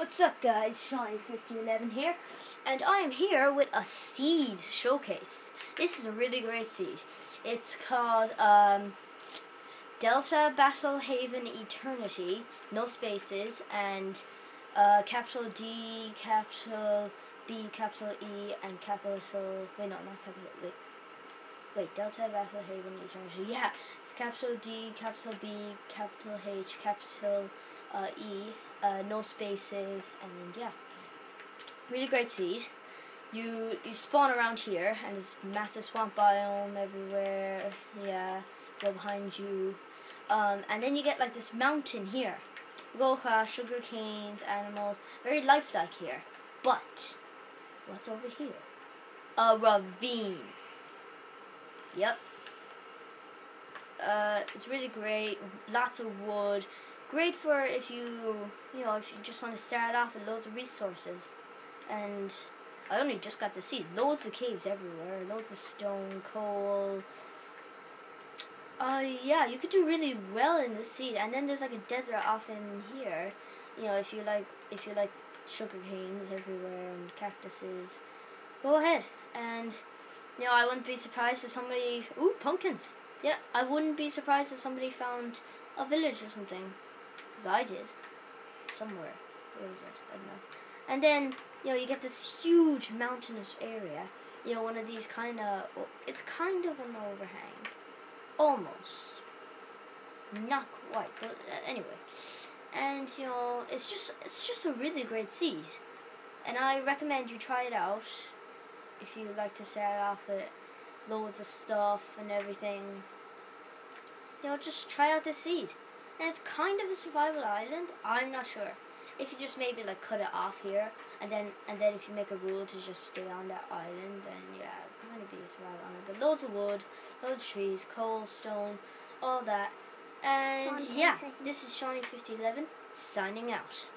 What's up guys, Shiny1511 here, and I am here with a seed showcase. This is a really great seed. It's called um, Delta Battle Haven Eternity, no spaces, and uh, capital D, capital B, capital E, and capital, wait no, not capital, wait, wait, Delta Battle Haven Eternity, yeah, capital D, capital B, capital H, capital uh, E, uh, no spaces, and yeah, really great seed. You you spawn around here, and there's massive swamp biome everywhere. Yeah, go behind you, um, and then you get like this mountain here. You go sugar canes, animals, very lifelike here. But what's over here? A ravine. Yep. Uh, it's really great. Lots of wood. Great for if you, you know, if you just want to start off with loads of resources. And I only just got to see loads of caves everywhere, loads of stone, coal. Uh, yeah, you could do really well in the seed. And then there's like a desert off in here. You know, if you like, if you like sugar canes everywhere and cactuses, go ahead. And you know, I wouldn't be surprised if somebody, ooh, pumpkins. Yeah, I wouldn't be surprised if somebody found a village or something. Because I did. Somewhere. Where is it? I don't know. And then, you know, you get this huge mountainous area. You know, one of these kind of, well, it's kind of an overhang. Almost. Not quite, but uh, anyway. And, you know, it's just, it's just a really great seed. And I recommend you try it out if you like to set off with loads of stuff and everything. You know, just try out the seed. And it's kind of a survival island. I'm not sure. If you just maybe like cut it off here, and then and then if you make a rule to just stay on that island, then yeah, it's kind of be a survival island. But loads of wood, loads of trees, coal, stone, all that. And yeah, this is Shiny5011 signing out.